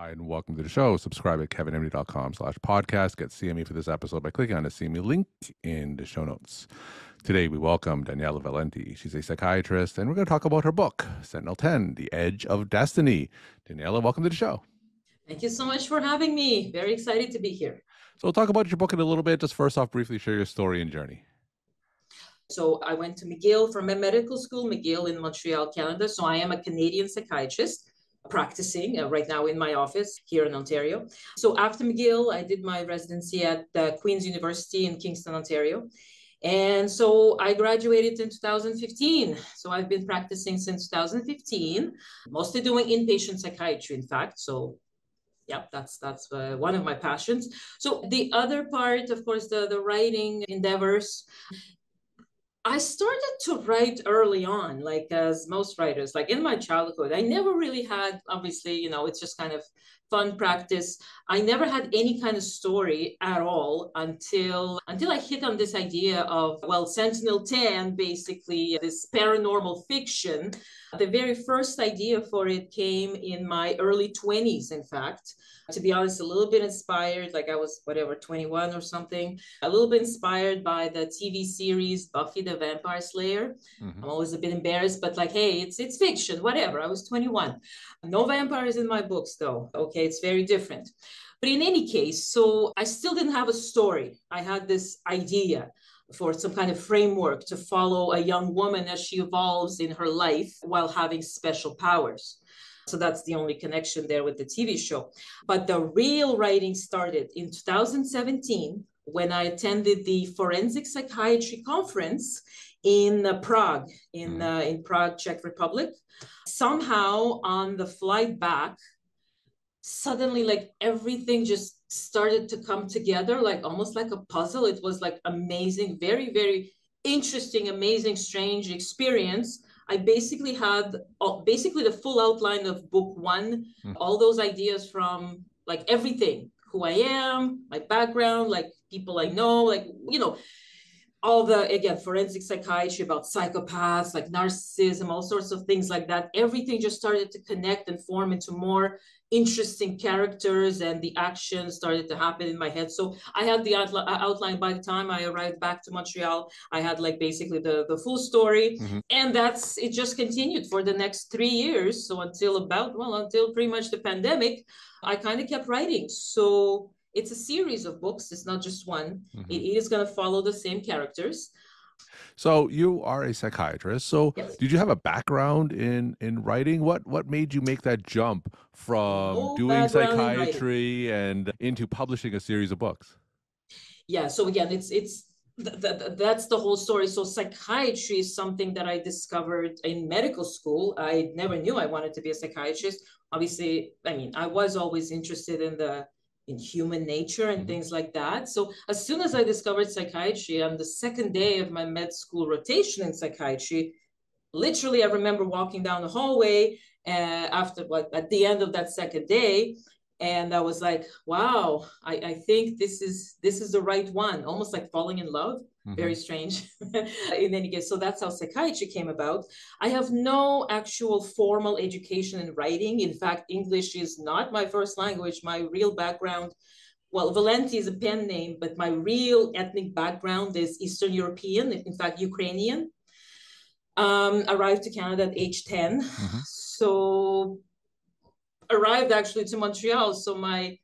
Hi, and welcome to the show. Subscribe at kevinmd.com slash podcast. Get CME for this episode by clicking on the CME link in the show notes. Today, we welcome Daniela Valenti. She's a psychiatrist, and we're going to talk about her book, Sentinel 10, The Edge of Destiny. Daniela, welcome to the show. Thank you so much for having me. Very excited to be here. So we'll talk about your book in a little bit. Just first off, briefly share your story and journey. So I went to McGill for my medical school, McGill in Montreal, Canada. So I am a Canadian psychiatrist practicing uh, right now in my office here in Ontario. So after McGill, I did my residency at the Queen's University in Kingston, Ontario. And so I graduated in 2015. So I've been practicing since 2015, mostly doing inpatient psychiatry, in fact. So yeah, that's that's uh, one of my passions. So the other part, of course, the the writing endeavors. I started to write early on, like as most writers, like in my childhood. I never really had, obviously, you know, it's just kind of fun practice. I never had any kind of story at all until until I hit on this idea of well, Sentinel 10, basically this paranormal fiction. The very first idea for it came in my early 20s, in fact to be honest, a little bit inspired, like I was whatever, 21 or something, a little bit inspired by the TV series Buffy the Vampire Slayer. Mm-hmm. I'm always a bit embarrassed, but like, hey, it's it's fiction, whatever. I was 21. No vampires in my books though. Okay, it's very different. But in any case, so I still didn't have a story. I had this idea for some kind of framework to follow a young woman as she evolves in her life while having special powers. So that's the only connection there with the TV show. But the real writing started in 2017 when I attended the Forensic Psychiatry Conference in uh, Prague, in, mm-hmm. uh, in Prague, Czech Republic. Somehow on the flight back, suddenly like everything just started to come together, like almost like a puzzle. It was like amazing, very, very interesting, amazing, strange experience I basically had basically the full outline of book one, mm. all those ideas from like everything, who I am, my background, like people I know, like, you know, all the, again, forensic psychiatry about psychopaths, like narcissism, all sorts of things like that. Everything just started to connect and form into more interesting characters and the action started to happen in my head. So I had the outli- uh, outline by the time I arrived back to Montreal. I had like basically the, the full story. Mm-hmm. And that's it just continued for the next three years. So until about, well, until pretty much the pandemic, I kind of kept writing. So it's a series of books. It's not just one. Mm-hmm. It is going to follow the same characters. So you are a psychiatrist. So yes. did you have a background in in writing? What what made you make that jump from oh, doing psychiatry and into publishing a series of books? Yeah. So again, it's it's th- th- that's the whole story. So psychiatry is something that I discovered in medical school. I never knew I wanted to be a psychiatrist. Obviously, I mean, I was always interested in the in human nature and mm-hmm. things like that. So as soon as I discovered psychiatry on the second day of my med school rotation in psychiatry, literally I remember walking down the hallway uh, after like at the end of that second day and i was like wow I, I think this is this is the right one almost like falling in love mm-hmm. very strange in any case so that's how psychiatry came about i have no actual formal education in writing in fact english is not my first language my real background well valenti is a pen name but my real ethnic background is eastern european in fact ukrainian um, arrived to canada at age 10 mm-hmm. so arrived actually to Montreal. So my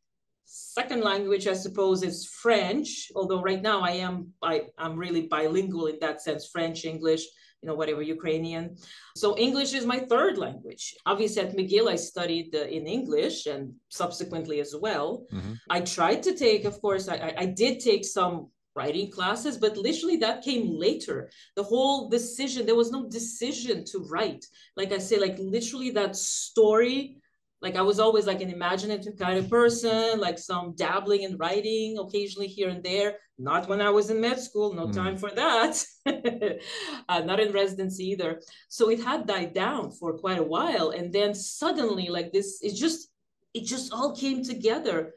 second language, I suppose, is French. Although right now I am I, I'm really bilingual in that sense, French, English, you know, whatever, Ukrainian. So English is my third language. Obviously, at McGill, I studied uh, in English and subsequently as well. Mm-hmm. I tried to take, of course, I, I did take some writing classes, but literally that came later. The whole decision, there was no decision to write. Like I say, like literally that story like I was always like an imaginative kind of person, like some dabbling in writing occasionally here and there. Not when I was in med school, no mm. time for that. uh, not in residency either. So it had died down for quite a while, and then suddenly, like this, it just it just all came together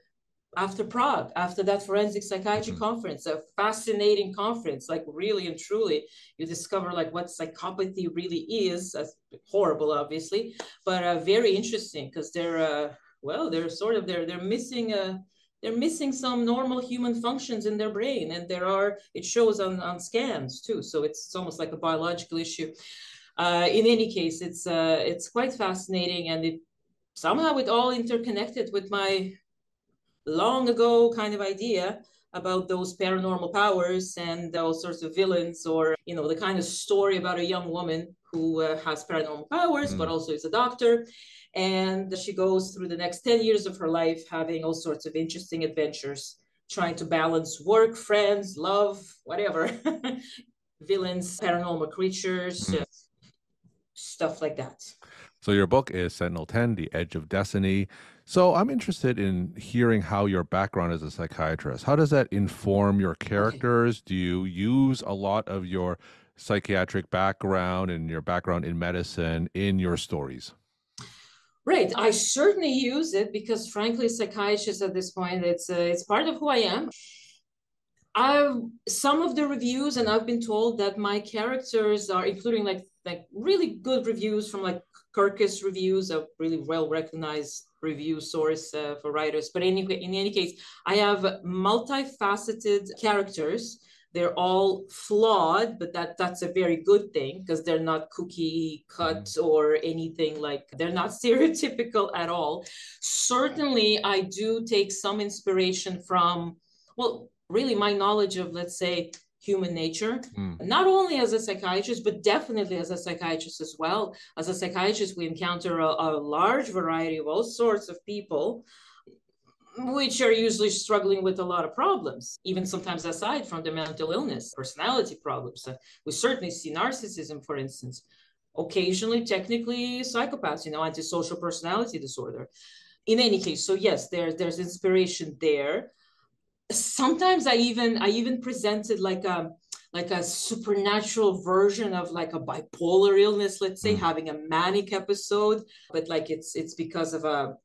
after Prague, after that forensic psychiatry mm-hmm. conference, a fascinating conference, like really and truly, you discover like what psychopathy really is. That's horrible, obviously, but uh, very interesting because they're uh, well, they're sort of they're they're missing a they're missing some normal human functions in their brain and there are it shows on, on scans too so it's, it's almost like a biological issue uh, in any case it's uh, it's quite fascinating and it somehow it all interconnected with my long ago kind of idea about those paranormal powers and all sorts of villains or you know the kind of story about a young woman who uh, has paranormal powers mm. but also is a doctor and she goes through the next 10 years of her life having all sorts of interesting adventures, trying to balance work, friends, love, whatever, villains, paranormal creatures, mm. stuff like that. So, your book is Sentinel 10 The Edge of Destiny. So, I'm interested in hearing how your background as a psychiatrist, how does that inform your characters? Do you use a lot of your psychiatric background and your background in medicine in your stories? Right. I certainly use it because, frankly, psychiatrist at this point, it's uh, it's part of who I am. I've some of the reviews, and I've been told that my characters are, including like like really good reviews from like Kirkus reviews, a really well recognized review source uh, for writers. But anyway, in any case, I have multifaceted characters they're all flawed but that that's a very good thing because they're not cookie cut mm-hmm. or anything like they're not stereotypical at all certainly i do take some inspiration from well really my knowledge of let's say human nature mm. not only as a psychiatrist but definitely as a psychiatrist as well as a psychiatrist we encounter a, a large variety of all sorts of people which are usually struggling with a lot of problems, even sometimes aside from the mental illness, personality problems. Uh, we certainly see narcissism, for instance, occasionally, technically, psychopaths, you know, antisocial personality disorder. In any case, so yes, there, there's inspiration there. Sometimes I even I even presented like a like a supernatural version of like a bipolar illness, let's say, mm. having a manic episode, but like it's it's because of a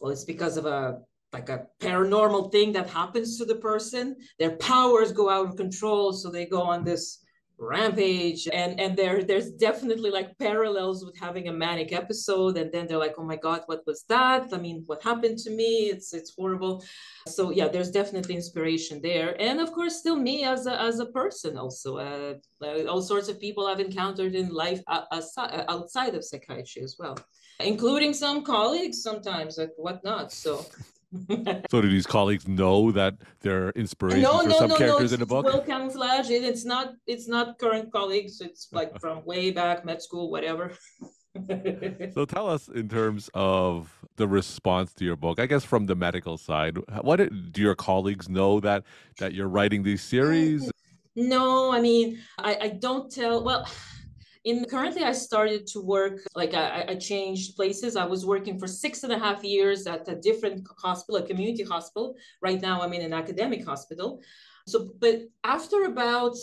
well, it's because of a like a paranormal thing that happens to the person their powers go out of control so they go on this rampage and and there there's definitely like parallels with having a manic episode and then they're like oh my god what was that? I mean what happened to me? It's it's horrible. So yeah there's definitely inspiration there and of course still me as a as a person also uh, uh all sorts of people i've encountered in life outside, outside of psychiatry as well including some colleagues sometimes like whatnot so so do these colleagues know that they're inspiration no, for no, some no, characters in the book? Well camouflage. It, It's not it's not current colleagues. It's like from way back, med school, whatever. so tell us in terms of the response to your book i guess from the medical side what do your colleagues know that that you're writing these mm, series mm. no i mean i, I don't tell well in currently i started to work like I, I, changed places i was working for six and a half years at a different hospital a community hospital right now i'm in an academic hospital so but after about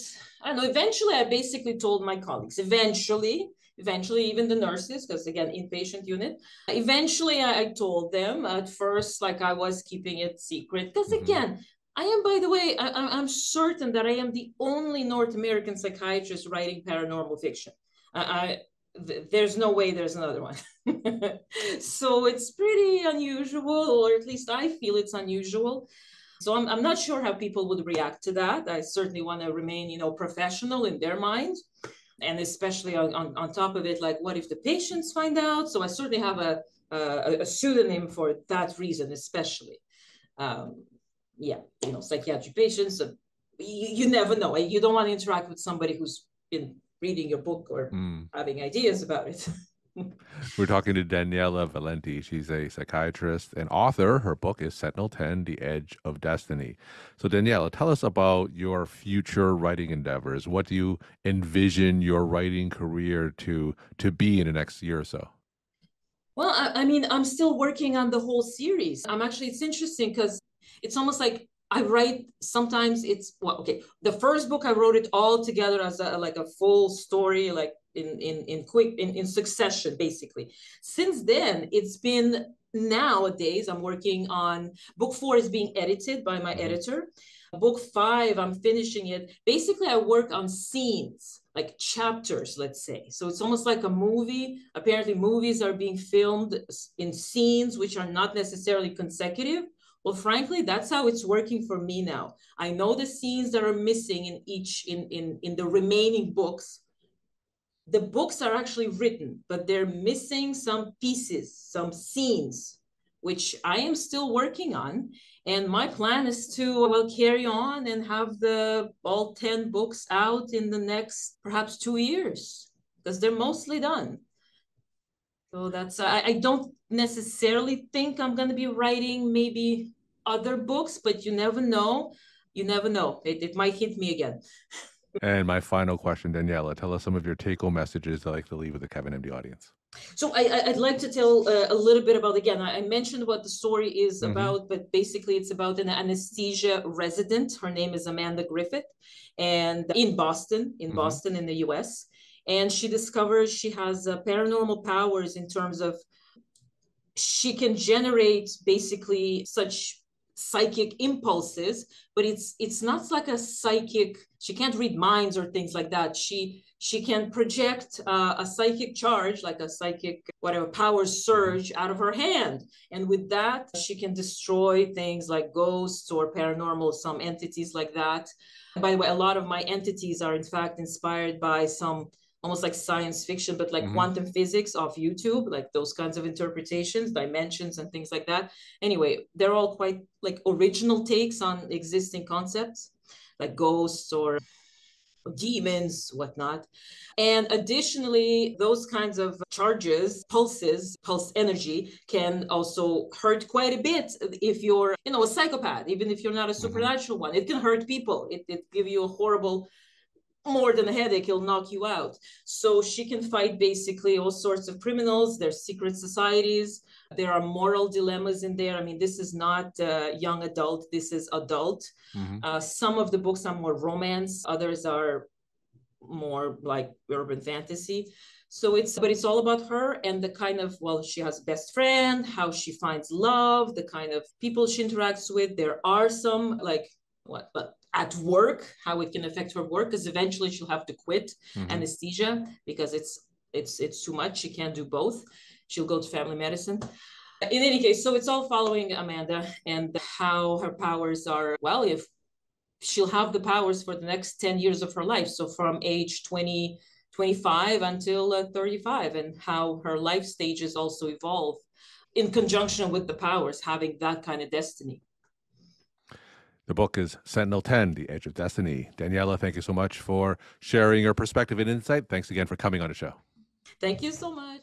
i don't know eventually i basically told my colleagues eventually eventually even the nurses because again inpatient unit eventually I, I, told them at first like i was keeping it secret because mm-hmm. again I am, by the way, I, am certain that I am the only North American psychiatrist writing paranormal fiction. I, th- there's no way there's another one. so it's pretty unusual, or at least I feel it's unusual. So I'm, I'm not sure how people would react to that. I certainly want to remain, you know, professional in their mind. And especially on, on, on top of it, like what if the patients find out? So I certainly have a, a, a pseudonym for that reason, especially. Um, yeah, you know, psychiatric patients, uh, you, you never know. You don't want to interact with somebody who's been reading your book or mm. having ideas about it. We're talking to Daniela Valenti. She's a psychiatrist and author. Her book is Sentinel 10 The Edge of Destiny. So, Daniela, tell us about your future writing endeavors. What do you envision your writing career to, to be in the next year or so? Well, I, I mean, I'm still working on the whole series. I'm actually, it's interesting because it's almost like I write sometimes it's well, okay. The first book I wrote it all together as a like a full story, like in in in quick in, in succession, basically. Since then, it's been nowadays I'm working on book four is being edited by my mm-hmm. editor. Book five, I'm finishing it. Basically, I work on scenes like chapters, let's say. So it's almost like a movie. Apparently, movies are being filmed in scenes which are not necessarily consecutive. Well, frankly, that's how it's working for me now. I know the scenes that are missing in each in in in the remaining books. The books are actually written, but they're missing some pieces, some scenes, which I am still working on. And my plan is to well carry on and have the all 10 books out in the next perhaps two years because they're mostly done. So that's I, I don't necessarily think I'm gonna be writing maybe other books, but you never know. You never know. It, it might hit me again. and my final question, Daniela, tell us some of your take-home messages I like to leave with the Kevin MD audience. So I, would like to tell uh, a little bit about again. I mentioned what the story is mm-hmm. about, but basically it's about an anesthesia resident. Her name is Amanda Griffith, and in Boston, in mm-hmm. Boston, in the U.S. And she discovers she has uh, paranormal powers in terms of she can generate basically such psychic impulses but it's it's not like a psychic she can't read minds or things like that. She she can project uh, a psychic charge like a psychic whatever power surge out of her hand. And with that she can destroy things like ghosts or paranormal some entities like that. By the way a lot of my entities are in fact inspired by some almost like science fiction, but like mm-hmm. quantum physics off YouTube, like those kinds of interpretations, dimensions, and things like that. Anyway, they're all quite like original takes on existing concepts, like ghosts or demons, whatnot. And additionally, those kinds of charges, pulses, pulse energy can also hurt quite a bit if you're, you know, a psychopath, even if you're not a mm-hmm. supernatural mm-hmm. one. It can hurt people. It, it give you a horrible more than a headache, he'll knock you out. So she can fight basically all sorts of criminals. There's secret societies. There are moral dilemmas in there. I mean, this is not uh, young adult. This is adult. Mm-hmm. Uh, some of the books are more romance. Others are more like urban fantasy. So it's, but it's all about her and the kind of, well, she has a best friend, how she finds love, the kind of people she interacts with. There are some like what, but at work, how it can affect her work, because eventually she'll have to quit mm-hmm. anesthesia because it's it's it's too much. She can't do both. She'll go to family medicine. In any case, so it's all following Amanda and how her powers are. Well, if she'll have the powers for the next 10 years of her life. So from age 20, 25 until uh, 35, and how her life stages also evolve in conjunction with the powers, having that kind of destiny. The book is Sentinel 10, The Edge of Destiny. Daniela, thank you so much for sharing your perspective and insight. Thanks again for coming on the show. Thank you so much.